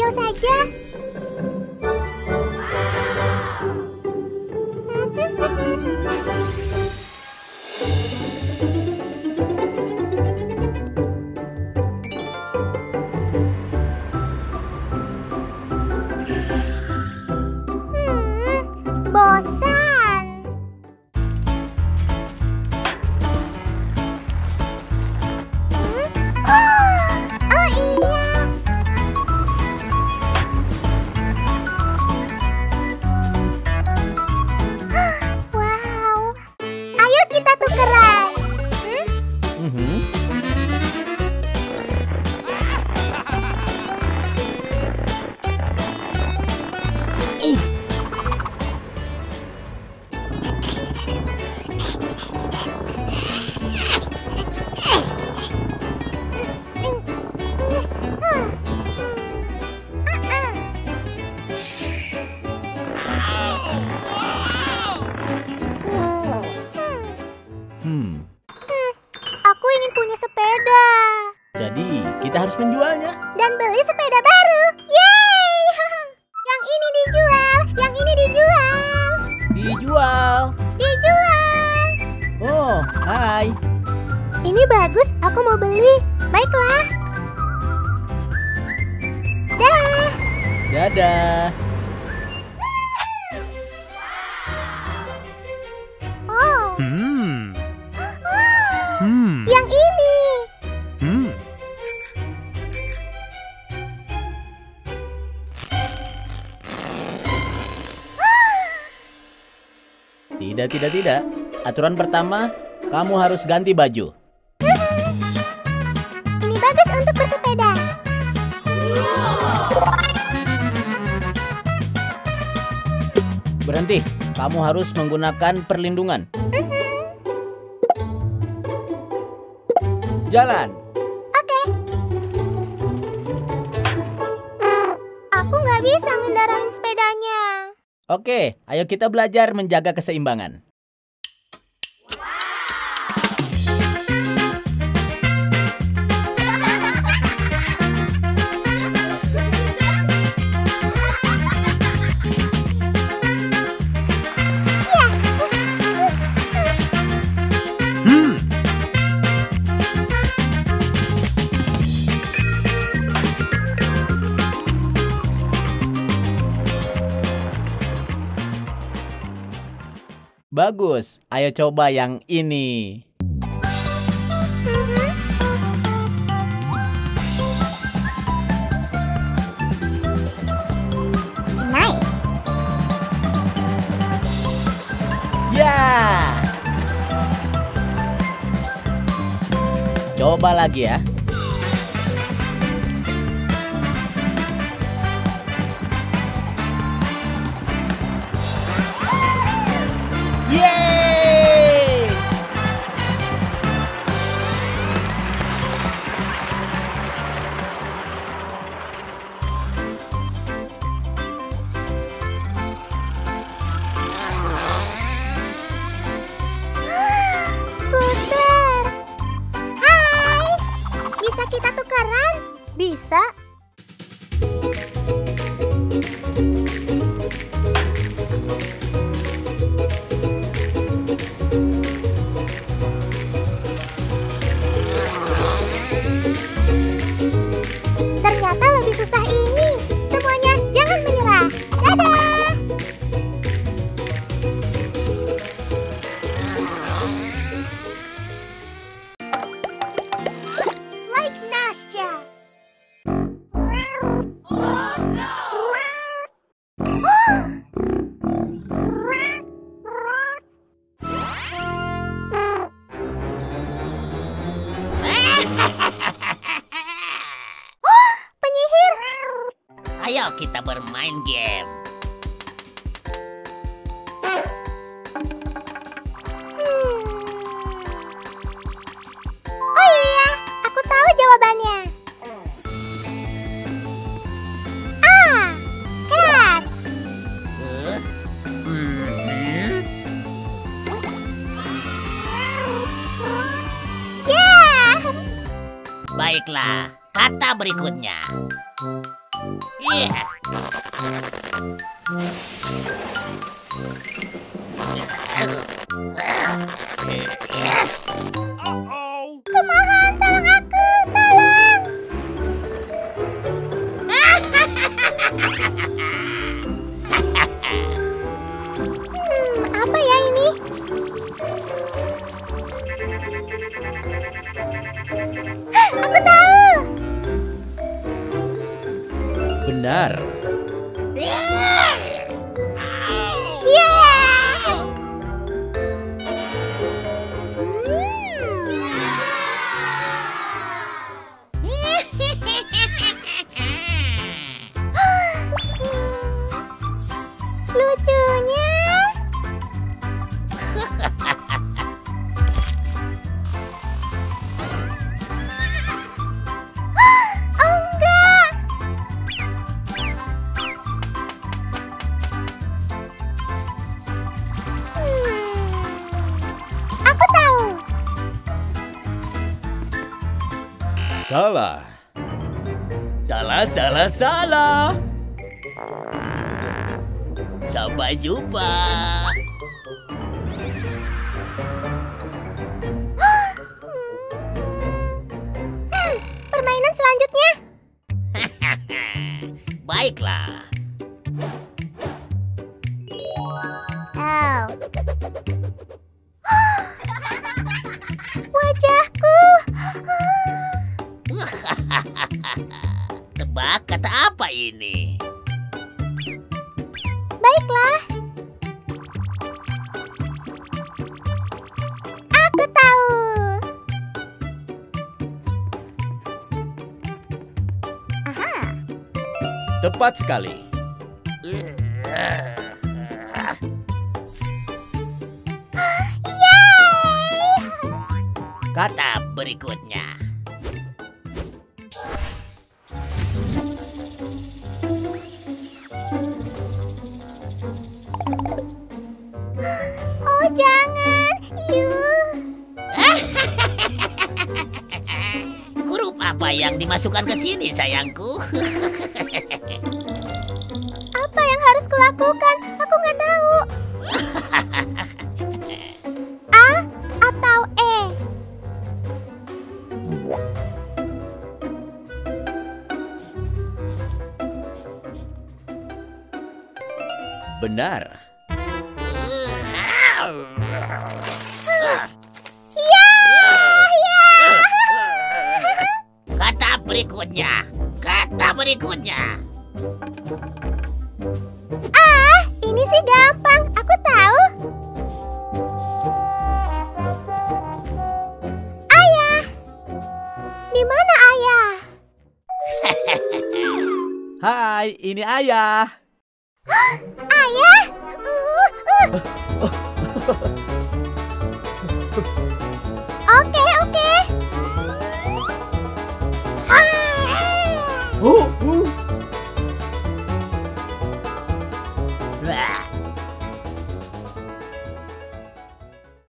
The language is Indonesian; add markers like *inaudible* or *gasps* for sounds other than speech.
就在家。Baru. Yeay! *laughs* Yang ini dijual, yang ini dijual, Dijual. dijual. Oh, hai. Ini bagus, aku mau beli. Baiklah. Dah. Dadah. Tidak, tidak, tidak. Aturan pertama, kamu harus ganti baju. Ini bagus untuk bersepeda. Berhenti. Kamu harus menggunakan perlindungan. Jalan. Oke. Aku nggak bisa ngendarain sepedanya. Oke, ayo kita belajar menjaga keseimbangan. Bagus. Ayo coba yang ini. Nice. Ya. Coba lagi ya. Kita tukeran? Bisa. Ternyata bermain game. Oh iya, aku tahu jawabannya. Ah, cat. Hmm. Baiklah, kata berikutnya. Iya. Benar. Salah. Salah, salah, salah. Sampai jumpa. Hmm, *gasps* permainan selanjutnya. *laughs* Baiklah. Oh. *laughs* Tebak kata apa ini? Baiklah. Aku tahu. Aha. Tepat sekali. Yeay! Kata berikutnya. Dimasukkan ke sini, sayangku? Apa yang harus kulakukan? Aku nggak tahu. A atau E? Benar. Berikutnya. Kata berikutnya. Ah, ini sih gampang. Aku tahu. Ayah. Di mana ayah? *laughs* Hai, ini ayah. Ayah? Uh, uh. *laughs* Oke, oke. Oh,